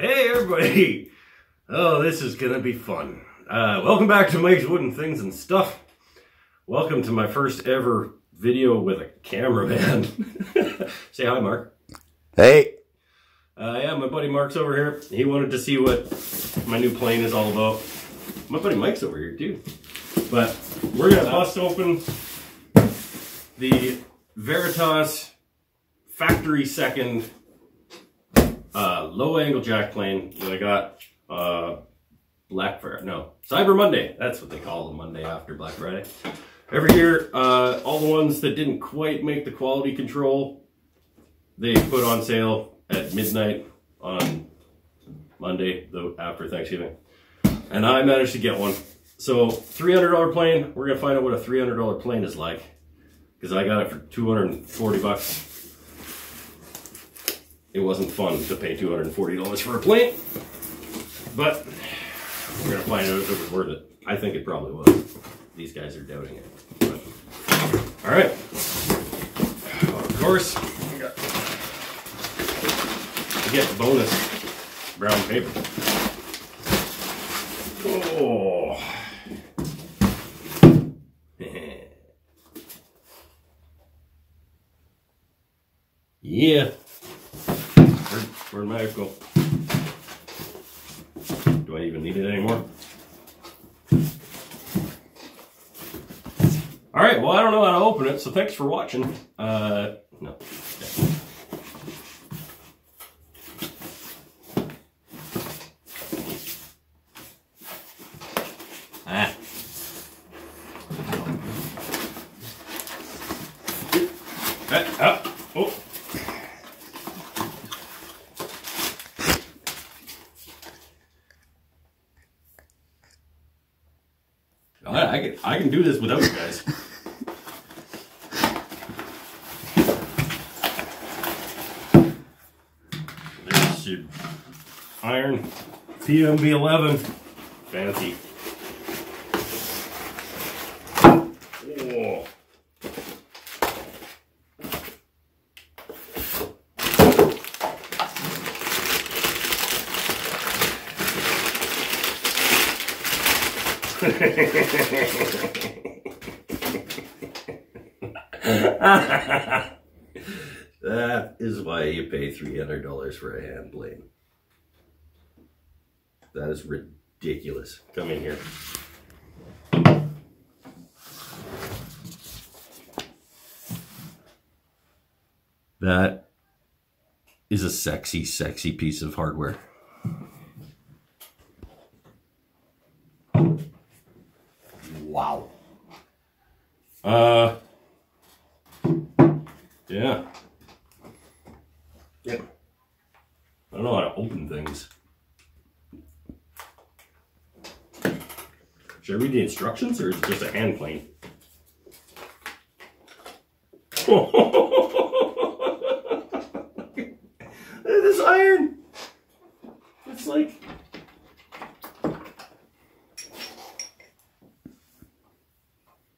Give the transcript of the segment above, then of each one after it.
Hey everybody! Oh, this is gonna be fun. Uh, welcome back to Mike's Wooden Things and Stuff. Welcome to my first ever video with a cameraman. Say hi, Mark. Hey. Uh, yeah, my buddy Mark's over here. He wanted to see what my new plane is all about. My buddy Mike's over here too. But we're gonna bust open the Veritas factory second uh, low angle jack plane that I got uh, Black Friday, no, Cyber Monday. That's what they call the Monday after Black Friday. Every year, uh, all the ones that didn't quite make the quality control, they put on sale at midnight on Monday, the after Thanksgiving. And I managed to get one. So $300 plane, we're gonna find out what a $300 plane is like. Because I got it for 240 bucks it wasn't fun to pay $240 for a plane, but we're gonna find out if it was worth it. I think it probably was. These guys are doubting it. But, all right. Of course, we got get bonus brown paper. Oh. yeah. Where'd my go? Do I even need it anymore? All right, well, I don't know how to open it, so thanks for watching. Uh, no. Yeah. Ah. Ah, ah, oh. I, I can I can do this without you guys. There's your iron PM-V11 fancy. that is why you pay $300 for a hand. That is ridiculous. Come in here. That is a sexy, sexy piece of hardware. Wow. Uh, yeah. Yeah. I don't know how to open things. Should I read the instructions or is it just a hand plane? this iron. It's like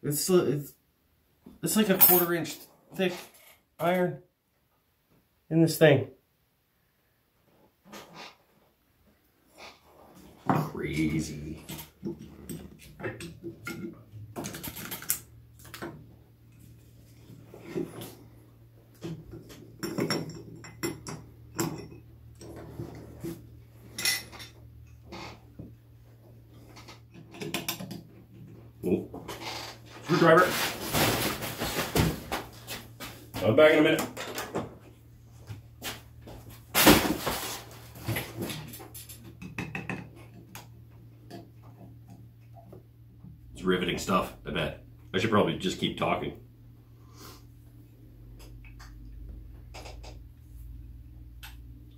It's it's it's like a quarter inch thick iron in this thing. Crazy. Oh. Screwdriver. I'll be back in a minute. It's riveting stuff, I bet. I should probably just keep talking.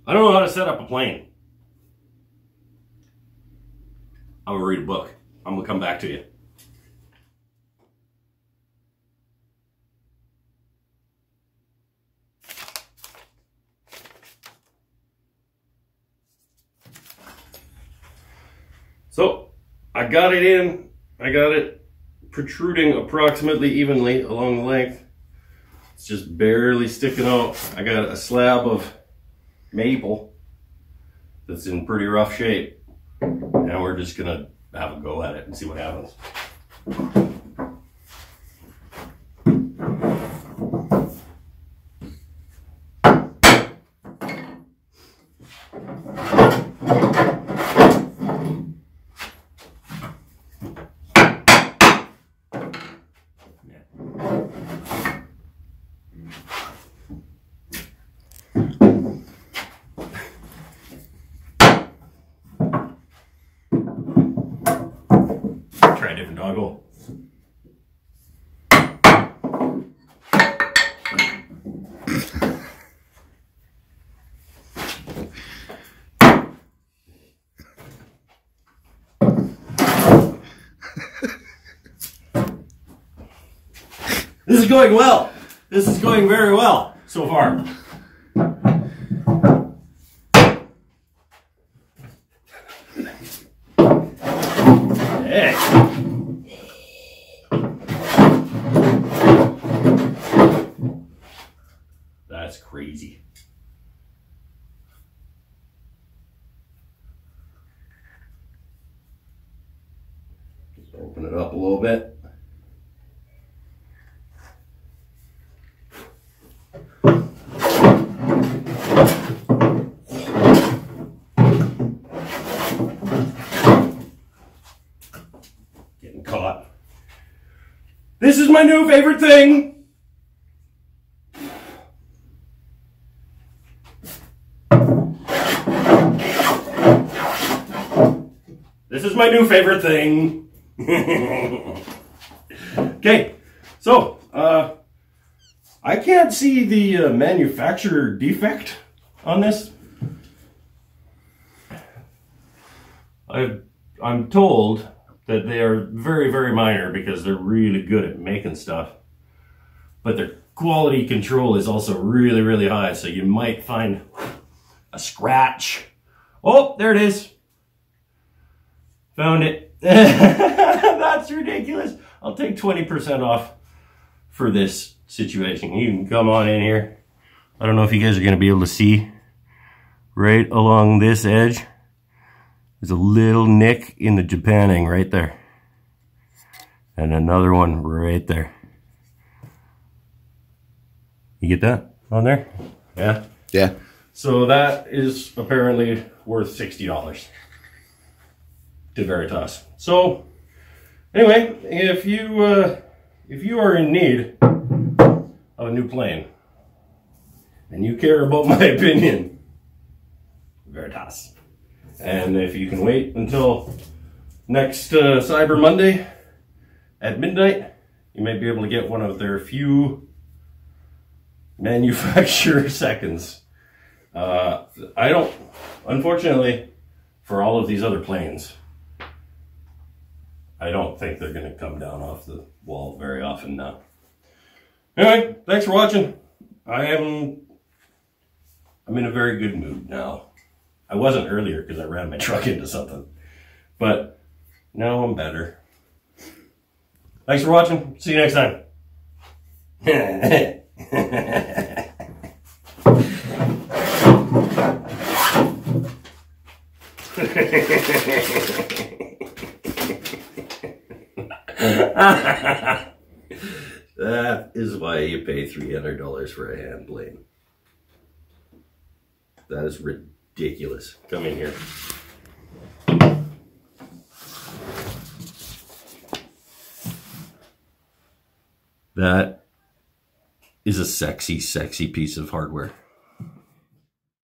I don't know how to set up a plane. I'm gonna read a book. I'm gonna come back to you. So I got it in, I got it protruding approximately evenly along the length. It's just barely sticking out. I got a slab of maple that's in pretty rough shape. And we're just gonna have a go at it and see what happens. Doggle. This is going well. This is going very well so far. Hey. That's crazy. Just open it a little bit. Getting caught. This is my new favorite thing. This is my new favorite thing. Okay, so uh, I can't see the uh, manufacturer defect on this. I, I'm told that they are very, very minor because they're really good at making stuff. But their quality control is also really, really high. So you might find a scratch. Oh, there it is. Found it. That's ridiculous. I'll take 20% off for this situation. You can come on in here. I don't know if you guys are going to be able to see right along this edge. There's a little nick in the Japanning right there. And another one right there. You get that on there? Yeah. Yeah. So that is apparently worth $60 to Veritas. So anyway, if you uh, if you are in need of a new plane and you care about my opinion, Veritas. And if you can wait until next uh, Cyber Monday at midnight, you may be able to get one of their few manufacturer seconds. Uh, I don't, unfortunately, for all of these other planes, I don't think they're going to come down off the wall very often now. Anyway, thanks for watching. I am, I'm in a very good mood now. I wasn't earlier because I ran my truck into something, but now I'm better. Thanks for watching. See you next time. that is why you pay $300 for a hand plane. That is ridiculous. Come in here. That is a sexy, sexy piece of hardware.